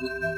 ہے